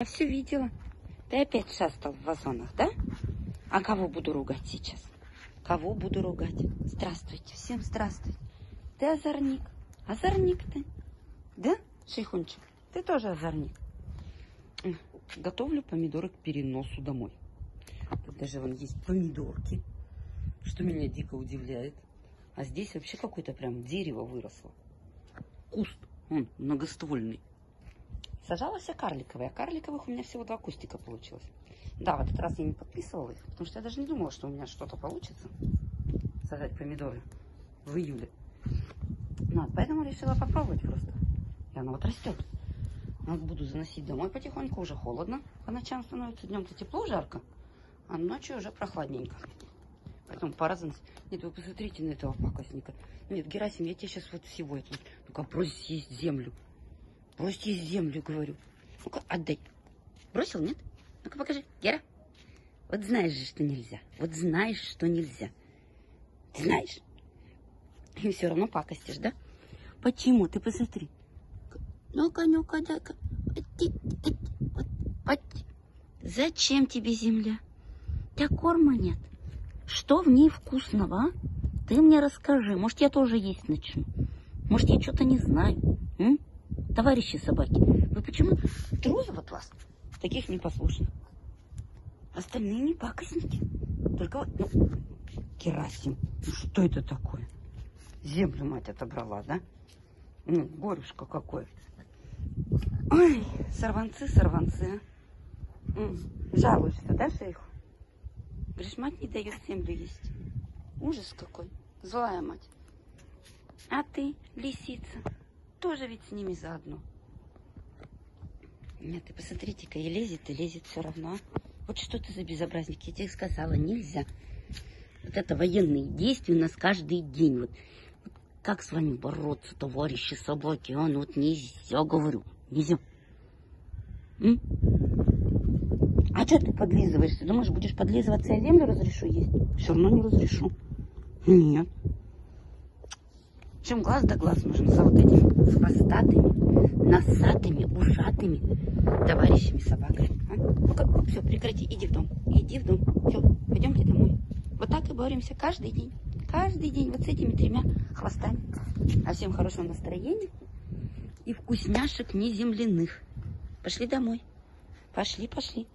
Я все видела. Ты опять шастал в вазонах, да? А кого буду ругать сейчас? Кого буду ругать? Здравствуйте, всем здравствуйте. Ты озорник. Озорник ты. Да, Шейхунчик? Ты тоже озорник. Готовлю помидоры к переносу домой. Тут даже вон есть помидорки, что меня дико удивляет. А здесь вообще какое-то прям дерево выросло. Куст, он многоствольный. Сажалась я карликовые, а карликовых у меня всего два кустика получилось. Да, в этот раз я не подписывала их, потому что я даже не думала, что у меня что-то получится сажать помидоры в июле. Ну, вот поэтому решила попробовать просто. И оно вот растет. Вот буду заносить домой потихоньку, уже холодно. По ночам становится, днем-то тепло, жарко, а ночью уже прохладненько. Поэтому пора заносить. Нет, вы посмотрите на этого пакостника. Нет, Герасим, я тебе сейчас вот всего этого. Ну-ка, брось съесть землю. Есть землю, говорю. Ну-ка, отдай. Бросил, нет? Ну-ка, покажи. Гера. Вот знаешь же, что нельзя. Вот знаешь, что нельзя. Ты знаешь. И все равно пакостишь, да? Почему? Ты посмотри. Ну-ка, ну-ка, дай-ка. Зачем тебе земля? Тебя корма нет. Что в ней вкусного, а? Ты мне расскажи. Может, я тоже есть начну. Может, я что-то не знаю. М? Товарищи собаки, вы почему трое вот вас, таких непослушных? Остальные не пакостники. Только вот, ну, Керасим, ну что это такое? Землю мать отобрала, да? Ну, горюшка какое. Ой, сорванцы, сорванцы. а. Жалуешься, да, шейху? Говоришь, мать не дает землю есть. Ужас какой. Злая мать. А ты, лисица, тоже ведь с ними заодно. Нет, ты посмотрите-ка, и лезет, и лезет все равно. Вот что ты за безобразник? Я тебе сказала, нельзя. Вот это военные действия у нас каждый день. Вот, вот как с вами бороться, товарищи собаки? А, ну вот нельзя, говорю, нельзя. М? А что ты подлизываешься? Думаешь, будешь подлизываться, я землю разрешу есть? Все равно не разрешу. Нет. Чем глаз да глаз нужен за вот этими хвостатыми, носатыми, ушатыми товарищами собаками. А? Ну-ка, все, прекрати, иди в дом. Иди в дом. Все, пойдемте домой. Вот так и боремся каждый день. Каждый день вот с этими тремя хвостами. А всем хорошего настроения и вкусняшек неземляных. Пошли домой. Пошли, пошли.